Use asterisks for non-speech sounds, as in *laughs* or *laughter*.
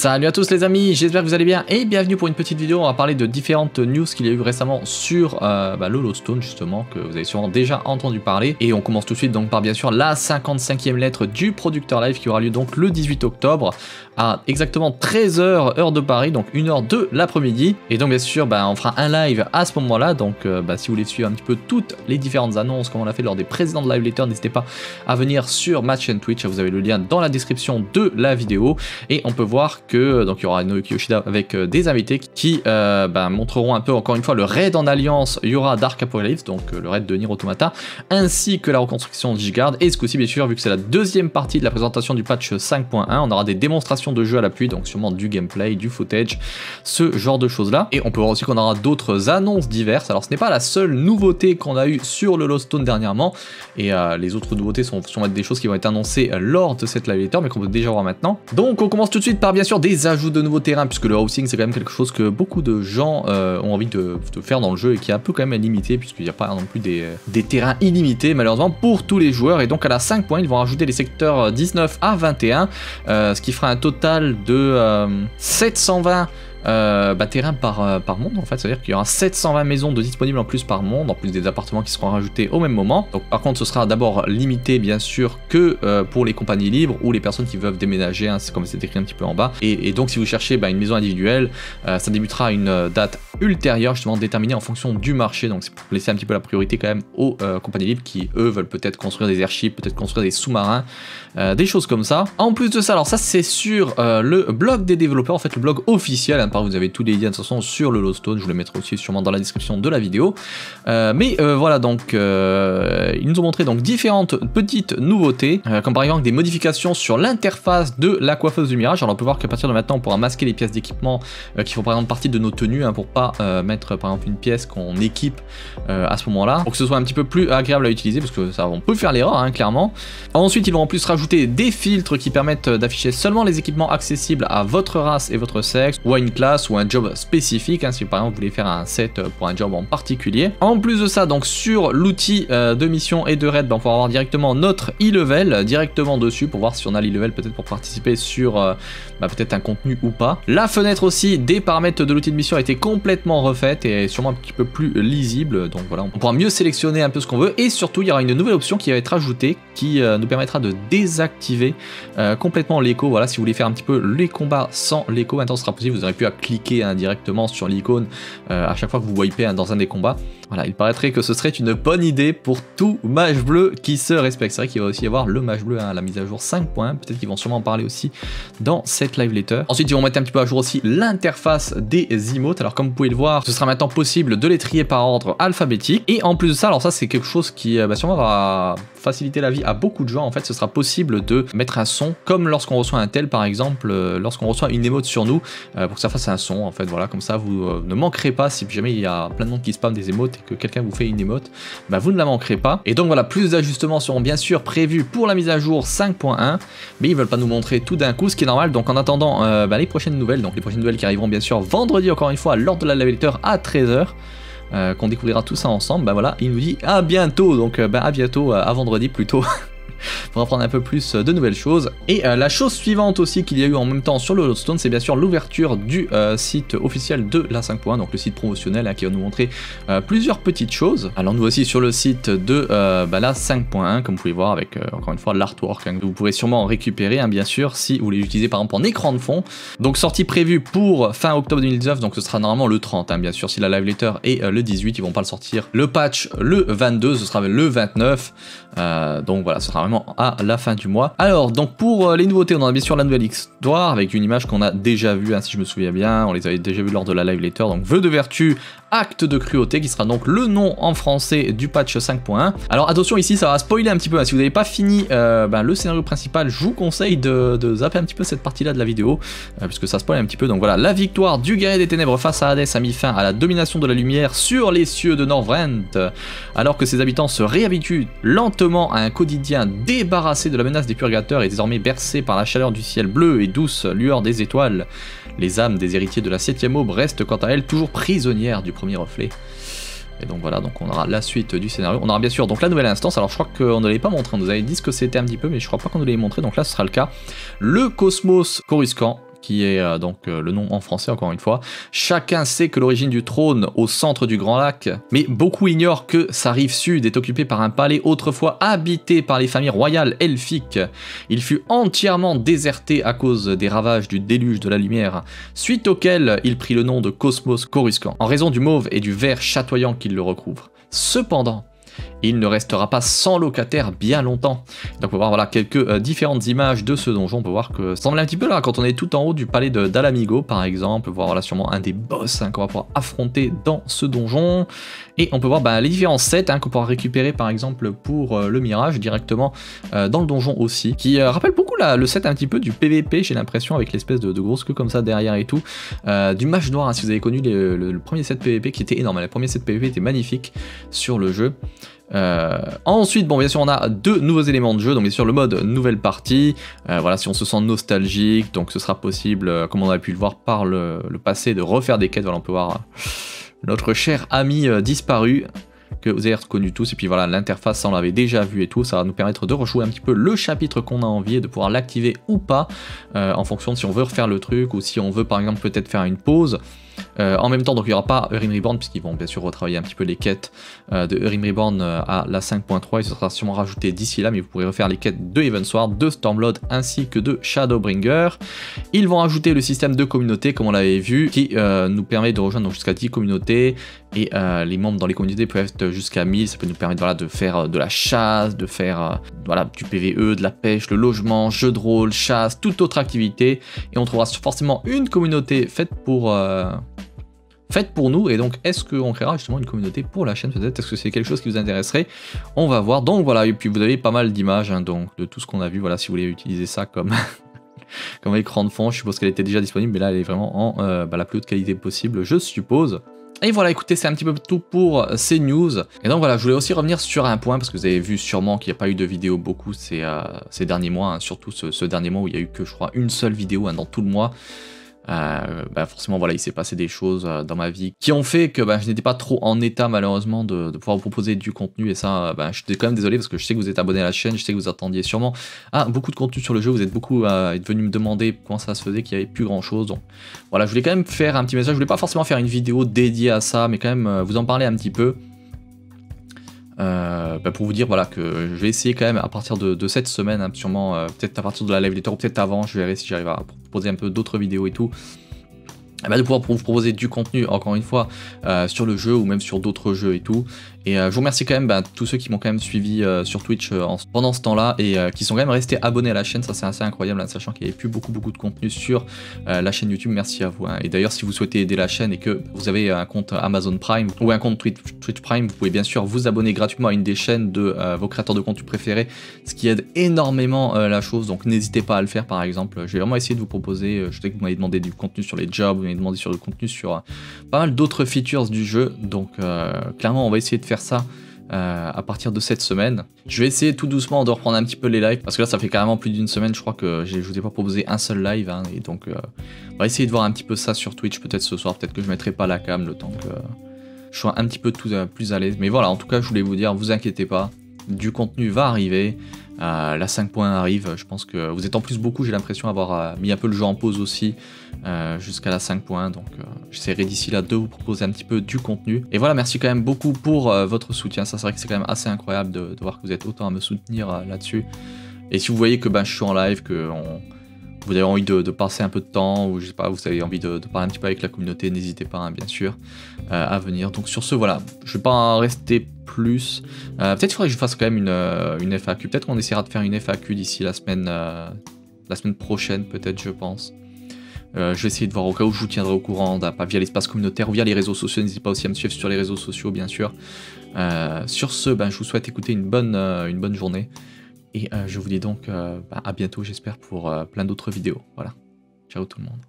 Salut à tous les amis, j'espère que vous allez bien et bienvenue pour une petite vidéo. On va parler de différentes news qu'il y a eu récemment sur euh, bah, Stone justement, que vous avez sûrement déjà entendu parler. Et on commence tout de suite donc par bien sûr la 55e lettre du producteur live qui aura lieu donc le 18 octobre à exactement 13h heure de Paris, donc 1h de l'après-midi. Et donc bien sûr, bah, on fera un live à ce moment-là. Donc euh, bah, si vous voulez suivre un petit peu toutes les différentes annonces comme on l'a fait lors des précédents live later, n'hésitez pas à venir sur ma chaîne Twitch. Vous avez le lien dans la description de la vidéo. Et on peut voir que donc il y aura Naoki Yoshida avec euh, des invités qui euh, bah, montreront un peu encore une fois le raid en alliance. Il y aura Dark Apocalypse, donc le raid de Nier Automata, ainsi que la reconstruction de Gigard. Et ce coup-ci, bien sûr, vu que c'est la deuxième partie de la présentation du patch 5.1, on aura des démonstrations de jeu à l'appui, donc sûrement du gameplay, du footage, ce genre de choses-là. Et on peut voir aussi qu'on aura d'autres annonces diverses. Alors ce n'est pas la seule nouveauté qu'on a eu sur le Lost Stone dernièrement, et euh, les autres nouveautés sont des choses qui vont être annoncées lors de cette live mais qu'on peut déjà voir maintenant. Donc on commence tout de suite par bien sûr des ajouts de nouveaux terrains, puisque le housing c'est quand même quelque chose que beaucoup de gens euh, ont envie de, faire dans le jeu et qui est un peu quand même limité, puisqu'il n'y a pas non plus des, des terrains illimités malheureusement pour tous les joueurs. Et donc à la 5 points, ils vont rajouter les secteurs 19 à 21, euh, ce qui fera un total de 720 euh, euh, bah, terrains par, euh, par monde en fait, c'est-à-dire qu'il y aura 720 maisons de disponibles en plus par monde, en plus des appartements qui seront rajoutés au même moment. Donc par contre ce sera d'abord limité bien sûr que pour les compagnies libres ou les personnes qui veulent déménager, hein, c'est comme c'est écrit un petit peu en bas. Et, donc si vous cherchez bah, une maison individuelle, ça débutera à une date ultérieure justement déterminée en fonction du marché, donc c'est pour laisser un petit peu la priorité quand même aux compagnies libres qui eux veulent peut-être construire des airships, peut-être construire des sous-marins, des choses comme ça. En plus de ça, alors ça c'est sur le blog des développeurs, en fait le blog officiel, hein, vous avez tous les liens de toute façon sur le Lowstone, je vous les mettrai aussi sûrement dans la description de la vidéo. Euh, mais euh, voilà, donc euh, ils nous ont montré donc différentes petites nouveautés, comme par exemple des modifications sur l'interface de la coiffeuse du Mirage. Alors on peut voir qu'à partir de maintenant, on pourra masquer les pièces d'équipement qui font par exemple partie de nos tenues, hein, pour pas mettre par exemple une pièce qu'on équipe à ce moment-là, pour que ce soit un petit peu plus agréable à utiliser, parce que ça, on peut faire l'erreur, hein, clairement. Ensuite, ils vont en plus rajouter des filtres qui permettent d'afficher seulement les équipements accessibles à votre race et votre sexe, ou à une ou un job spécifique, hein, si par exemple vous voulez faire un set pour un job en particulier. En plus de ça, donc sur l'outil euh, de mission et de raid, ben, on pourra avoir directement notre e-level directement dessus pour voir si on a l'e-level peut-être pour participer sur euh, bah, peut-être un contenu ou pas. La fenêtre aussi des paramètres de l'outil de mission a été complètement refaite et sûrement un petit peu plus lisible, donc voilà, on pourra mieux sélectionner un peu ce qu'on veut et surtout il y aura une nouvelle option qui va être ajoutée qui euh, nous permettra de désactiver complètement l'écho. Voilà, si vous voulez faire un petit peu les combats sans l'écho, maintenant ce sera possible, vous aurez pu cliquer indirectement sur l'icône à chaque fois que vous wipez dans un des combats. Voilà, il paraîtrait que ce serait une bonne idée pour tout mage bleu qui se respecte. C'est vrai qu'il va aussi y avoir le mage bleu à hein, la mise à jour 5 points. Peut-être qu'ils vont sûrement en parler aussi dans cette live letter. Ensuite, ils vont mettre un petit peu à jour aussi l'interface des emotes. Alors, comme vous pouvez le voir, ce sera maintenant possible de les trier par ordre alphabétique. Et en plus de ça, alors ça, c'est quelque chose qui euh, bah, sûrement va faciliter la vie à beaucoup de gens. En fait, ce sera possible de mettre un son, comme lorsqu'on reçoit un tel, par exemple, euh, lorsqu'on reçoit une emote sur nous, euh, pour que ça fasse un son. En fait, voilà, comme ça, vous ne manquerez pas si jamais il y a plein de monde qui spam des emotes que quelqu'un vous fait une émote, bah vous ne la manquerez pas. Et donc voilà, plus d'ajustements seront bien sûr prévus pour la mise à jour 5.1, mais ils veulent pas nous montrer tout d'un coup, ce qui est normal. Donc en attendant euh, bah, les prochaines nouvelles, donc les prochaines nouvelles qui arriveront bien sûr vendredi encore une fois lors de la letter à 13h. Euh, qu'on découvrira tout ça ensemble, bah voilà, il nous dit à bientôt, donc euh, bah à bientôt, à vendredi plutôt. *laughs* pour apprendre un peu plus de nouvelles choses. Et euh, la chose suivante aussi qu'il y a eu en même temps sur le Lodestone, c'est bien sûr l'ouverture du euh, site officiel de la 5.1, donc le site promotionnel hein, qui va nous montrer euh, plusieurs petites choses. Alors nous aussi sur le site de bah, la 5.1, comme vous pouvez voir avec encore une fois l'artwork hein, que vous pourrez sûrement récupérer, hein, bien sûr, si vous voulez l'utiliser par exemple en écran de fond. Donc sortie prévue pour fin octobre 2019, donc ce sera normalement le 30, bien sûr, si la live letter est le 18, ils vont pas le sortir. Le patch le 22, ce sera le 29. donc voilà, ce sera à la fin du mois. Alors, donc pour euh, les nouveautés, on a bien sûr la nouvelle histoire avec une image qu'on a déjà vue, hein, si je me souviens bien, on les avait déjà vues lors de la live later, donc vœux de vertu, acte de cruauté, qui sera donc le nom en français du patch 5.1. Alors attention ici, ça va spoiler un petit peu, hein. si vous n'avez pas fini euh, ben, le scénario principal, je vous conseille de, zapper un petit peu cette partie-là de la vidéo, euh, puisque ça spoil un petit peu. Donc voilà, la victoire du guerrier des ténèbres face à Hades a mis fin à la domination de la lumière sur les cieux de Norvrent, alors que ses habitants se réhabituent lentement à un quotidien débarrassé de la menace des purgateurs et désormais bercé par la chaleur du ciel bleu et douce lueur des étoiles. Les âmes des héritiers de la septième aube restent quant à elles toujours prisonnières du premier reflet. Et donc voilà, donc on aura la suite du scénario. On aura bien sûr donc la nouvelle instance. Alors je crois qu'on ne l'avait pas montré, on nous avait dit ce que c'était un petit peu, mais je crois pas qu'on nous l'ait montré, donc là ce sera le cas. Le Cosmos Coruscant, qui est euh, donc euh, le nom en français encore une fois. Chacun sait que l'origine du trône au centre du Grand Lac, mais beaucoup ignorent que sa rive sud est occupée par un palais autrefois habité par les familles royales elfiques. Il fut entièrement déserté à cause des ravages du déluge de la lumière, suite auquel il prit le nom de Cosmos Coruscant, en raison du mauve et du vert chatoyant qui le recouvre. Cependant, il ne restera pas sans locataire bien longtemps. Donc on peut voir quelques euh, différentes images de ce donjon, on peut voir que ça semble un petit peu là quand on est tout en haut du palais d'Alamigo par exemple, on peut voir sûrement un des boss hein, qu'on va pouvoir affronter dans ce donjon. Et on peut voir bah, les différents sets hein, qu'on pourra récupérer par exemple pour euh, le Mirage directement euh, dans le donjon aussi, qui rappelle beaucoup le set un petit peu du PVP j'ai l'impression avec l'espèce de, grosse queue comme ça derrière et tout. du Mage Noir, hein, si vous avez connu le, premier set PVP qui était énorme, le premier set PVP était magnifique sur le jeu. Euh, ensuite, bon, bien sûr, on a deux nouveaux éléments de jeu. Donc, bien sûr, le mode nouvelle partie. Euh, voilà, si on se sent nostalgique, donc ce sera possible, euh, comme on a pu le voir par le, passé, de refaire des quêtes. Voilà, on peut voir notre cher ami disparu que vous avez reconnu tous. Et puis voilà, l'interface, ça on l'avait déjà vu et tout. Ça va nous permettre de rejouer un petit peu le chapitre qu'on a envie et de pouvoir l'activer ou pas en fonction de si on veut refaire le truc ou si on veut par exemple peut-être faire une pause. Euh, en même temps, donc il n'y aura pas Eurim Reborn, puisqu'ils vont bien sûr retravailler un petit peu les quêtes euh, de Eurim Reborn euh, à la 5.3. Il sera sûrement rajouté d'ici là, mais vous pourrez refaire les quêtes de Evansward, de Stormlord ainsi que de Shadowbringer. Ils vont ajouter le système de communauté, comme on l'avait vu, qui nous permet de rejoindre jusqu'à 10 communautés. Et les membres dans les communautés peuvent être jusqu'à 1000. Ça peut nous permettre de faire de la chasse, de faire voilà, du PVE, de la pêche, le logement, jeu de rôle, chasse, toute autre activité. Et on trouvera forcément une communauté faite pour faites pour nous. Et donc, est-ce qu'on créera justement une communauté pour la chaîne peut-être Est-ce que c'est quelque chose qui vous intéresserait? On va voir. Donc voilà, et puis vous avez pas mal d'images hein, donc de tout ce qu'on a vu. Voilà, si vous voulez utiliser ça comme, *laughs* comme écran de fond, je suppose qu'elle était déjà disponible, mais là elle est vraiment en euh, bah, la plus haute qualité possible, je suppose. Et voilà, écoutez, c'est un petit peu tout pour ces news. Et donc voilà, je voulais aussi revenir sur un point, parce que vous avez vu sûrement qu'il n'y a pas eu de vidéo beaucoup ces, euh, derniers mois, hein, surtout ce, dernier mois où il y a eu que, je crois, une seule vidéo hein, dans tout le mois. Euh, bah forcément voilà il s'est passé des choses euh, dans ma vie qui ont fait que bah, je n'étais pas trop en état malheureusement de, pouvoir vous proposer du contenu. Et ça bah, je suis quand même désolé parce que je sais que vous êtes abonné à la chaîne je sais que vous attendiez sûrement ah, beaucoup de contenu sur le jeu. Vous êtes beaucoup euh, venu me demander comment ça se faisait qu'il n'y avait plus grand chose donc voilà je voulais quand même faire un petit message. Je voulais pas forcément faire une vidéo dédiée à ça mais quand même vous en parler un petit peu euh, bah, pour vous dire voilà que je vais essayer quand même à partir de, cette semaine, hein, sûrement euh, peut-être à partir de la live letter ou peut-être avant, je verrai si j'arrive à proposer un peu d'autres vidéos et tout. Bah, de pouvoir vous proposer du contenu, encore une fois, euh, sur le jeu ou même sur d'autres jeux et tout. Et euh, je vous remercie quand même bah, tous ceux qui m'ont quand même suivi euh, sur Twitch pendant ce temps-là et qui sont quand même restés abonnés à la chaîne, ça c'est assez incroyable, hein, sachant qu'il n'y avait plus beaucoup beaucoup de contenu sur la chaîne YouTube, merci à vous. Hein. Et d'ailleurs si vous souhaitez aider la chaîne et que vous avez un compte Amazon Prime ou un compte Twitch, Prime, vous pouvez bien sûr vous abonner gratuitement à une des chaînes de vos créateurs de contenu préférés, ce qui aide énormément la chose, donc n'hésitez pas à le faire par exemple. Je vais vraiment essayer de vous proposer, je sais que vous m'avez demandé du contenu sur les jobs, demandé sur le contenu sur euh, pas mal d'autres features du jeu. Donc euh, clairement, on va essayer de faire ça. Euh, à partir de cette semaine. Je vais essayer tout doucement de reprendre un petit peu les lives parce que là ça fait carrément plus d'une semaine je crois que je vous ai pas proposé un seul live hein, et donc on va essayer de voir un petit peu ça sur Twitch peut-être ce soir, peut-être que je mettrai pas la cam le temps que je sois un petit peu tout, plus à l'aise. Mais voilà en tout cas je voulais vous dire, vous inquiétez pas, du contenu va arriver. Euh, la 5.1 arrive, je pense que vous êtes en plus beaucoup, j'ai l'impression d'avoir euh, mis un peu le jeu en pause aussi euh, jusqu'à la 5.1, donc j'essaierai d'ici là de vous proposer un petit peu du contenu. Et voilà, merci quand même beaucoup pour votre soutien, ça c'est vrai que c'est quand même assez incroyable de, voir que vous êtes autant à me soutenir là-dessus. Et si vous voyez que ben, je suis en live, que vous avez envie de, passer un peu de temps, ou je sais pas, vous avez envie de, parler un petit peu avec la communauté, n'hésitez pas, hein, bien sûr, euh, à venir. Donc sur ce, voilà, je vais pas en rester plus. Euh, peut-être qu'il faudrait que je fasse quand même une, euh, une FAQ. Peut-être qu'on essaiera de faire une FAQ d'ici la semaine, la semaine prochaine, peut-être, je pense. je vais essayer de voir au cas où je vous tiendrai au courant, pas via l'espace communautaire ou via les réseaux sociaux. N'hésitez pas aussi à me suivre sur les réseaux sociaux, bien sûr. sur ce, ben, je vous souhaite écouter une bonne, une bonne journée. Et euh, je vous dis donc euh, bah, à bientôt, j'espère, pour euh, plein d'autres vidéos. Voilà. Ciao tout le monde.